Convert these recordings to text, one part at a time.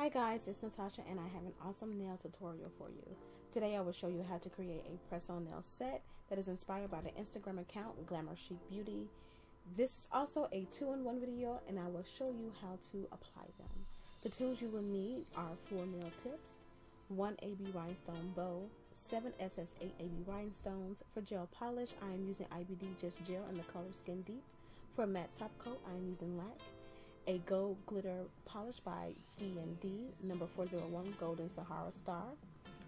Hi guys, it's Natasha and I have an awesome nail tutorial for you. Today I will show you how to create a press-on nail set that is inspired by the Instagram account Glamour Chic Beauty. This is also a two-in-one video and I will show you how to apply them. The tools you will need are four nail tips, one AB rhinestone bow, seven SS8 AB rhinestones. For gel polish, I am using IBD Just Gel in the color Skin Deep. For matte top coat, I am using LAC a gold glitter polish by D&D, number 401 Golden Sahara Star.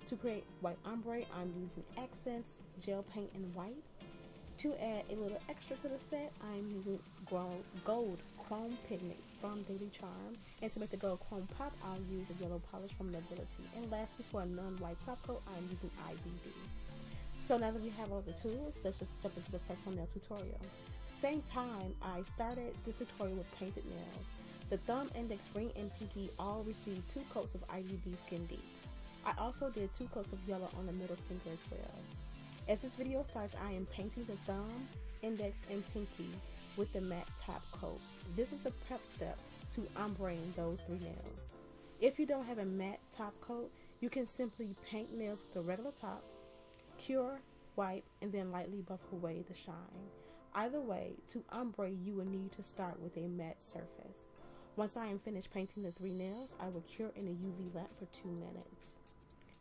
To create white ombre, I'm using Akzentz Gel Paint in White. To add a little extra to the set, I'm using gold chrome pigment from Daily Charme. And to make the gold chrome pop, I'll use a yellow polish from Nobility. And lastly, for a no-wipe top coat, I'm using IBD. So now that we have all the tools, let's just jump into the press on nail tutorial same time, I started this tutorial with painted nails. The thumb, index, ring, and pinky all received two coats of IBD Skin Deep. I also did two coats of yellow on the middle finger as well. As this video starts, I am painting the thumb, index, and pinky with the matte top coat. This is the prep step to ombreing those three nails. If you don't have a matte top coat, you can simply paint nails with a regular top, cure, wipe, and then lightly buff away the shine. Either way, to ombre you will need to start with a matte surface. Once I am finished painting the three nails, I will cure in a UV lamp for 2 minutes.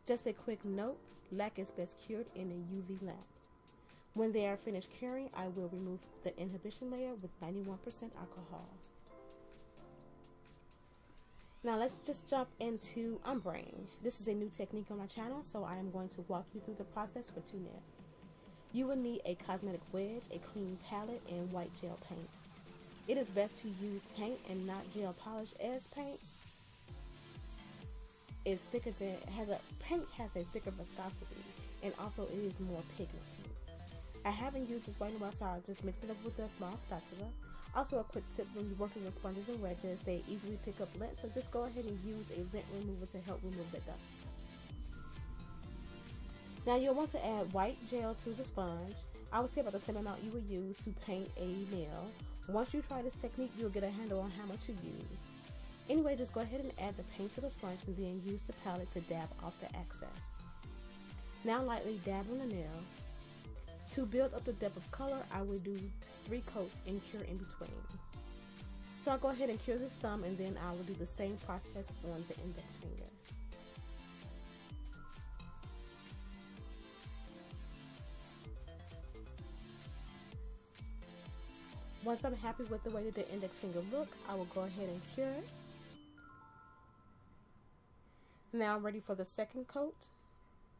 Just a quick note, lac is best cured in a UV lamp. When they are finished curing, I will remove the inhibition layer with 91% alcohol. Now let's just jump into ombreing. This is a new technique on my channel, so I am going to walk you through the process for two nails. You will need a cosmetic wedge, a clean palette, and white gel paint. It is best to use paint and not gel polish as paint is thicker than has a paint has a thicker viscosity and also it is more pigmented. I haven't used this white in a so I'll just mix it up with a small spatula. Also a quick tip when you're working with sponges and wedges, they easily pick up lint so just go ahead and use a lint remover to help remove the dust. Now you'll want to add white gel to the sponge. I would say about the same amount you would use to paint a nail. Once you try this technique, you'll get a handle on how much to use. Anyway, just go ahead and add the paint to the sponge and then use the palette to dab off the excess. Now lightly dab on the nail. To build up the depth of color, I will do three coats and cure in between. So I'll go ahead and cure this thumb and then I will do the same process on the index finger. Once I'm happy with the way that the index finger look, I will go ahead and cure it. Now I'm ready for the second coat,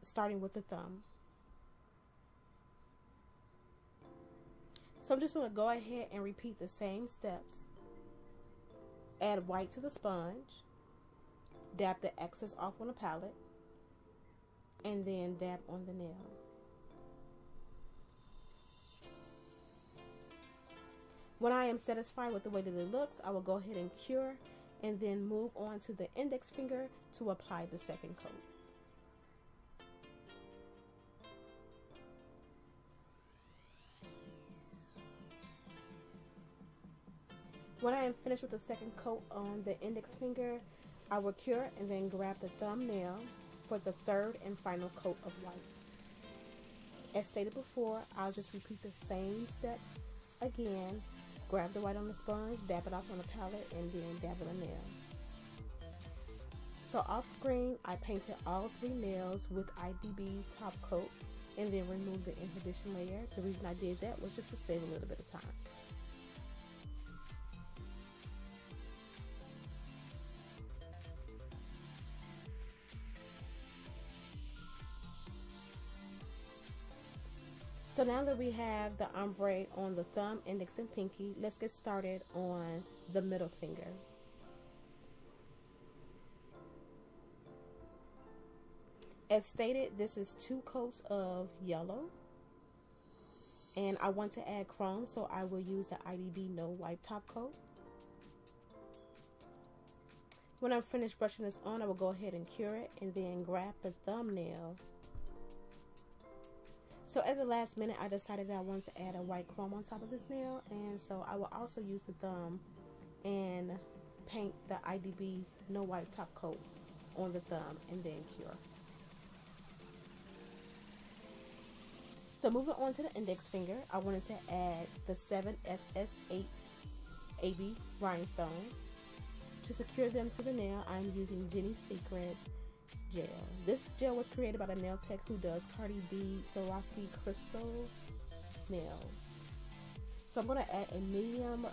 starting with the thumb. So I'm just going to go ahead and repeat the same steps. Add white to the sponge, dab the excess off on the palette, and then dab on the nail. When I am satisfied with the way that it looks, I will go ahead and cure and then move on to the index finger to apply the second coat. When I am finished with the second coat on the index finger, I will cure and then grab the thumbnail for the third and final coat of white. As stated before, I'll just repeat the same steps again Grab the white on the sponge, dab it off on the palette, and then dab it the nail. So off screen, I painted all three nails with IBD top coat and then removed the inhibition layer. The reason I did that was just to save a little bit of time. So now that we have the ombre on the thumb, index, and pinky, let's get started on the middle finger. As stated, this is two coats of yellow. And I want to add chrome, so I will use the IBD No Wipe Top Coat. When I'm finished brushing this on, I will go ahead and cure it and then grab the thumbnail so at the last minute, I decided that I wanted to add a white chrome on top of this nail. And so I will also use the thumb and paint the IBD no wipe top coat on the thumb and then cure. So moving on to the index finger, I wanted to add the 7SS8 AB rhinestones. To secure them to the nail, I'm using Jenny Secret gel. This gel was created by the nail tech who does Cardi B Swarovski crystal nails. So I'm going to add a medium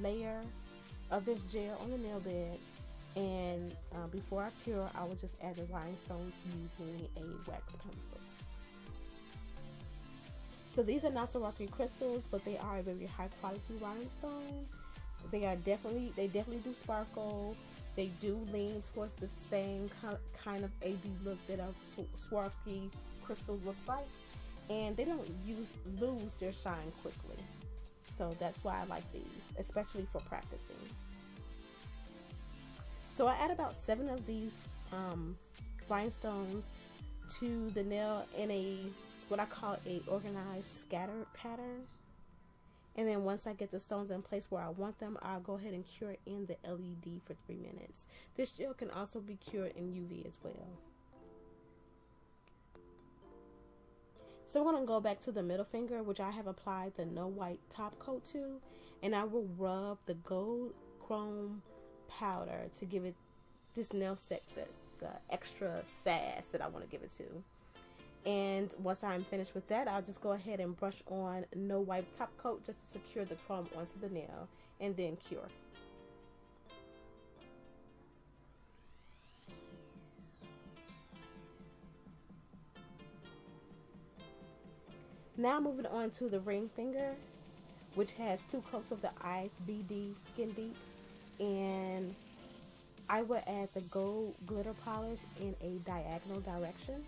layer of this gel on the nail bed and uh, before I cure I will just add the rhinestones using a wax pencil. So these are not Swarovski crystals but they are a very high quality rhinestone. They are definitely, they definitely do sparkle. They do lean towards the same kind of AB look that a Swarovski crystal looks like. And they don't use lose their shine quickly. So that's why I like these, especially for practicing. So I add about seven of these um, rhinestones to the nail in a what I call a organized scattered pattern. And then once I get the stones in place where I want them, I'll go ahead and cure in the LED for three minutes. This gel can also be cured in UV as well. So I'm going to go back to the middle finger, which I have applied the no wipe top coat to. And I will rub the gold chrome powder to give it this nail set the, the extra sass that I want to give it to. And once I'm finished with that, I'll just go ahead and brush on no wipe top coat just to secure the chrome onto the nail and then cure. Now moving on to the ring finger, which has two coats of the IBD Skin Deep. And I will add the gold glitter polish in a diagonal direction.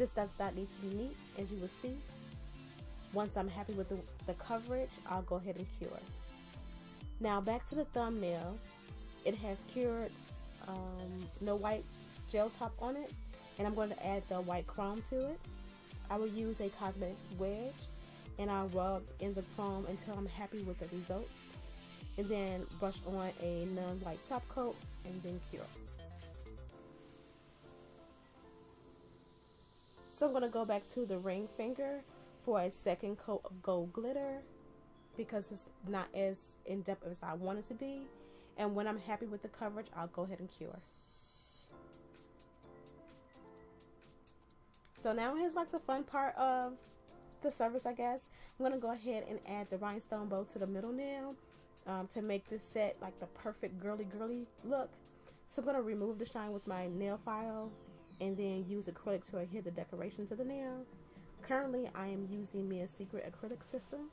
This does not need to be neat, as you will see. Once I'm happy with the, the coverage, I'll go ahead and cure. Now back to the thumbnail. It has cured um, no wipe gel top on it, and I'm going to add the white chrome to it. I will use a cosmetics wedge, and I'll rub in the chrome until I'm happy with the results. And then brush on a no-wipe top coat, and then cure. So I'm going to go back to the ring finger for a second coat of gold glitter because it's not as in-depth as I want it to be. And when I'm happy with the coverage, I'll go ahead and cure. So now here's like the fun part of the service, I guess. I'm going to go ahead and add the rhinestone bow to the middle nail um, to make this set like the perfect girly girly look. So I'm going to remove the shine with my nail file and then use acrylic to adhere the decoration to the nail. Currently, I am using Mia Secret acrylic system,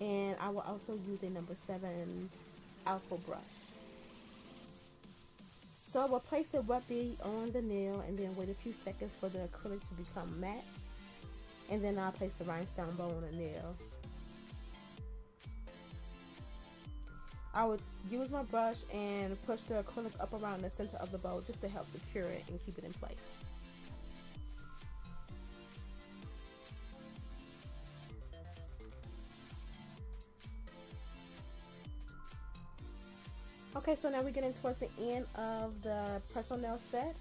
and I will also use a number 7 alpha brush. So I will place a wet bead on the nail and then wait a few seconds for the acrylic to become matte. And then I'll place the rhinestone bow on the nail I would use my brush and push the acrylic up around the center of the bow just to help secure it and keep it in place. Okay, so now we're getting towards the end of the press-on-nail set.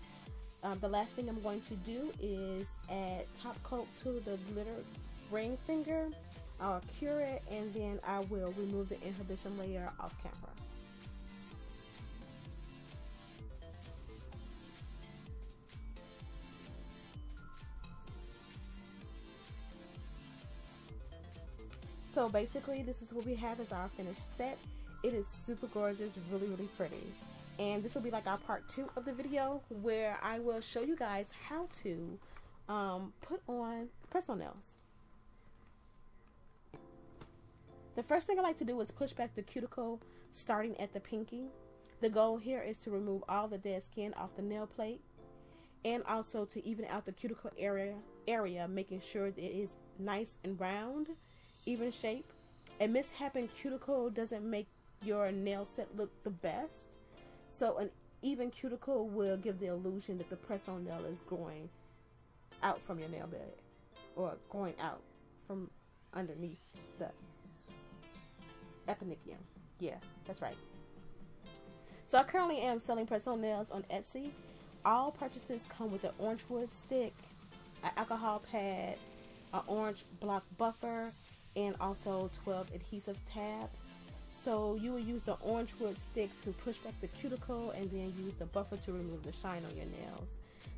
Um, the last thing I'm going to do is add top coat to the glitter ring finger I'll cure it and then I will remove the inhibition layer off camera. So basically this is what we have as our finished set. It is super gorgeous, really, really pretty. And this will be like our part two of the video where I will show you guys how to um, put on press-on nails. The first thing I like to do is push back the cuticle starting at the pinky. The goal here is to remove all the dead skin off the nail plate and also to even out the cuticle area area making sure that it is nice and round even shape a mishappen cuticle doesn't make your nail set look the best so an even cuticle will give the illusion that the press-on nail is growing out from your nail bed or growing out from underneath the eponychium. Yeah, that's right. So I currently am selling press-on nails on Etsy. All purchases come with an orange wood stick, an alcohol pad, an orange block buffer, and also 12 adhesive tabs. So you will use the orange wood stick to push back the cuticle and then use the buffer to remove the shine on your nails.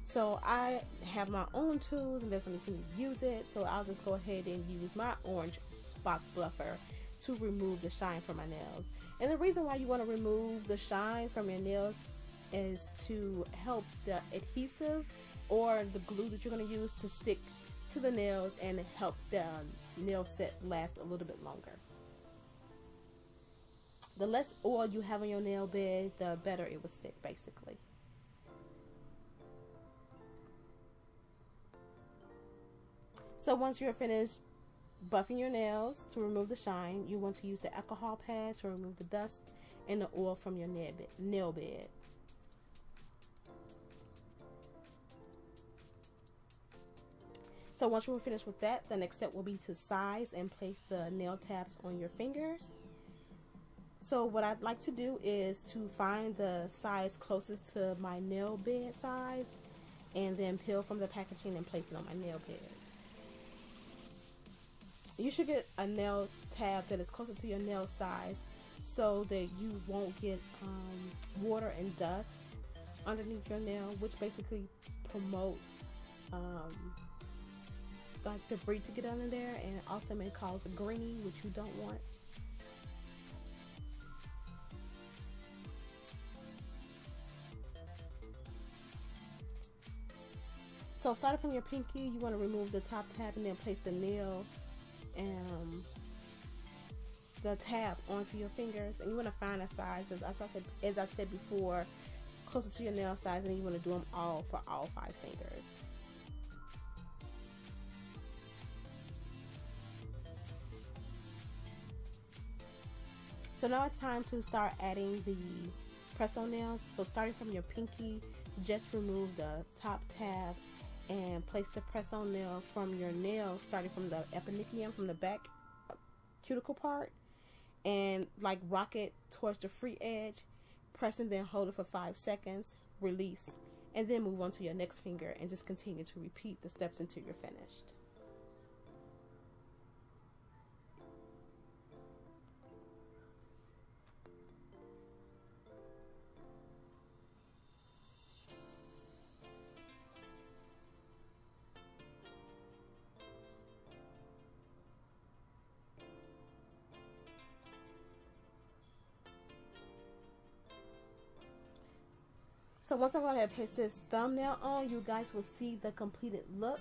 So I have my own tools and there's only can use it. So I'll just go ahead and use my orange box buffer to remove the shine from my nails. And the reason why you want to remove the shine from your nails is to help the adhesive or the glue that you're going to use to stick to the nails and help the nail set last a little bit longer. The less oil you have on your nail bed, the better it will stick basically. So once you're finished buffing your nails to remove the shine, you want to use the alcohol pad to remove the dust and the oil from your nail bed. So once you're finished with that, the next step will be to size and place the nail tabs on your fingers. So what I'd like to do is to find the size closest to my nail bed size and then peel from the packaging and place it on my nail bed you should get a nail tab that is closer to your nail size so that you won't get um, water and dust underneath your nail which basically promotes um, like debris to get under there and also may cause a greening which you don't want. So starting from your pinky, you want to remove the top tab and then place the nail um, the tab onto your fingers and you want to find a size as, I said as I said before closer to your nail size and you want to do them all for all five fingers. So now it's time to start adding the press on nails. So starting from your pinky just remove the top tab and place the press on nail from your nail starting from the eponychium from the back cuticle part and like rock it towards the free edge press and then hold it for five seconds release and then move on to your next finger and just continue to repeat the steps until you're finished So once I go ahead and place this thumbnail on, you guys will see the completed look.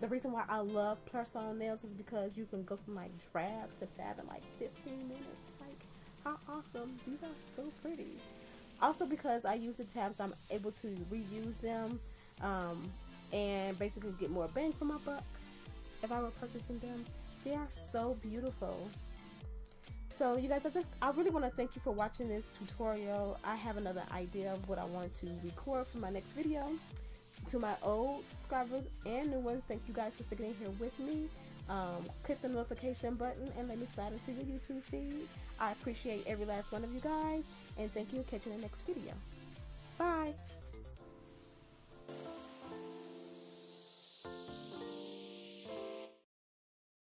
The reason why I love press on nails is because you can go from like drab to fab in like 15 minutes. Like, how awesome. These are so pretty. Also because I use the tabs, I'm able to reuse them um, and basically get more bang for my buck if I were purchasing them. They are so beautiful. So you guys, I, think, I really want to thank you for watching this tutorial. I have another idea of what I want to record for my next video. To my old subscribers and new ones, thank you guys for sticking in here with me. Um, click the notification button and let me slide into your YouTube feed. I appreciate every last one of you guys and thank you. Catch you in the next video. Bye.